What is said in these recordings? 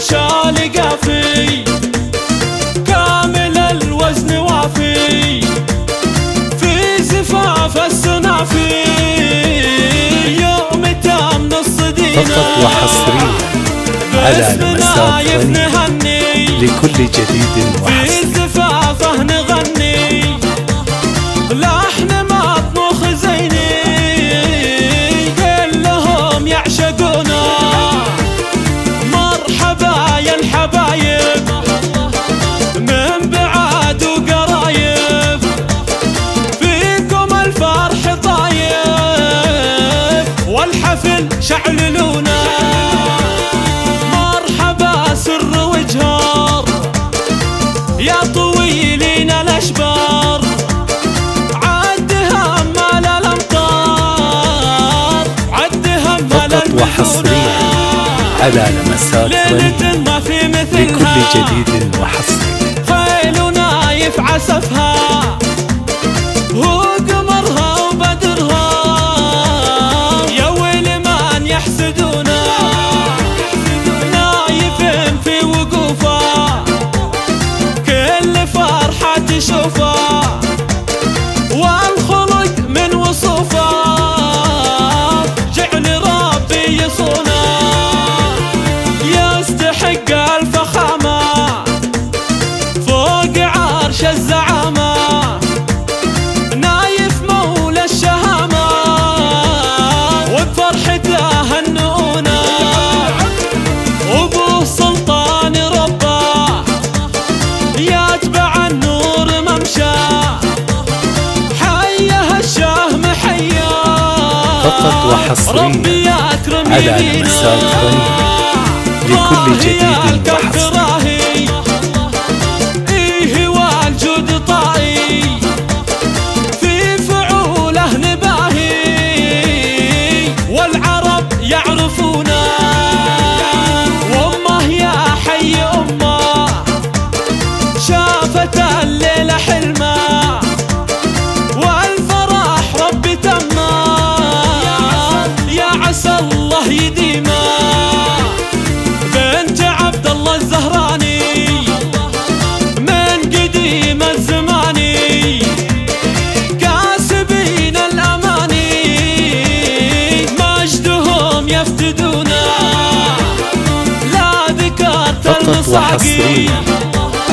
شال قافي. كامل الوزن وافي. في زفاف السنافي. يوم تام نص دينا. فقط وحصريا على المساء لكل جديد وحصري. الحبايب من بعاد وقرايب فيكم الفرح طايب والحفل شعللونا مرحبا سر وجهار يا طويلين الأشبار عد همال الأمطار عد همال فقط وحصريا. على لمسات ليلة ما في لكل مثلها جديد وحصري خيل نايف عسفها فقط وحصرياً على غني لكل جديد وحصري. المصاقي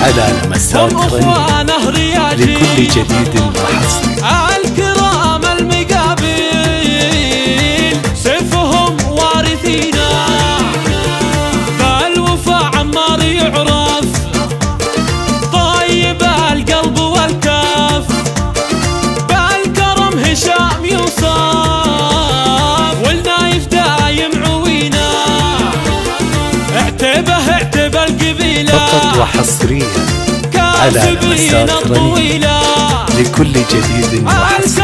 وحصريا على رياجي لكل جديد وحصري الكرام المقابل سيفهم وارثينا بالوفا عمار يعرف طيب القلب والكف بالكرم هشام يوصف والنايف دايم عوينا اعتبه اعتبه القبيلة. فقط وحصريا على غني الطويله لكل جديد وحصري